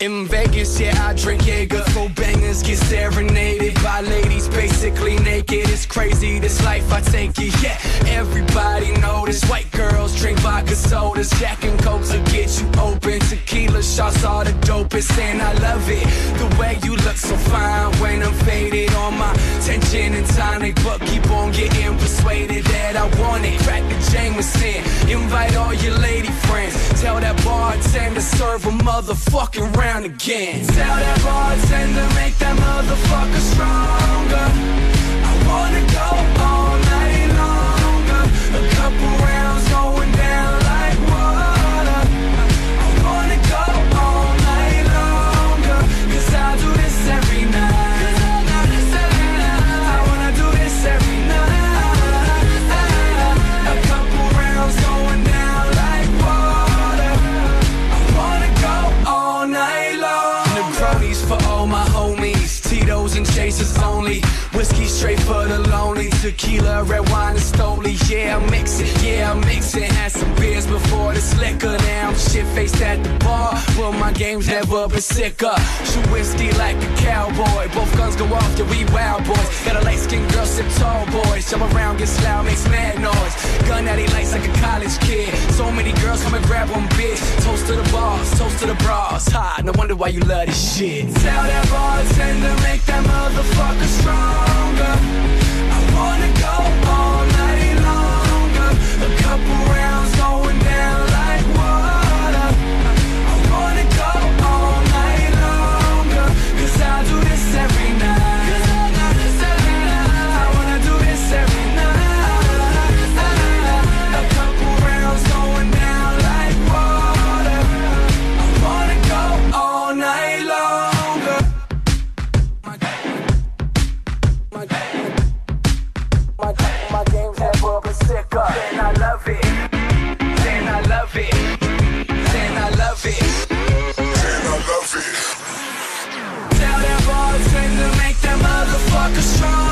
In Vegas, yeah, I drink Jaeger. Full bangers get serenaded by ladies basically naked. It's crazy, this life I take it, yeah. Everybody this. White girls drink vodka sodas. Jack and Cokes will get you open. Tequila shots are the dopest, and I love it. The way you look so fine when I'm faded on my tension and tonic. But keep on getting persuaded that I want it. Crack the Jameson, invite all your lady friends. Tell that bartender serve a motherfucking round again. Tell that for the lonely. Tequila, red wine, and Stoli. Yeah, I mix it. Yeah, I mix it. Had some beers before this liquor. Now I'm shit faced at the bar. Well, my game's never been sicker. Shoot whiskey like a cowboy. Both guns go off, yeah, we wild boys. Got a light skinned girl, sip tall boys. Jump around, get loud, makes mad noise. Gun at he lights like a college kid. So many girls come and grab one bitch. Toast to the boss, toast to the bras. Ha, no wonder why you love this shit. Tell that bartender, make that motherfucker stronger. like a strong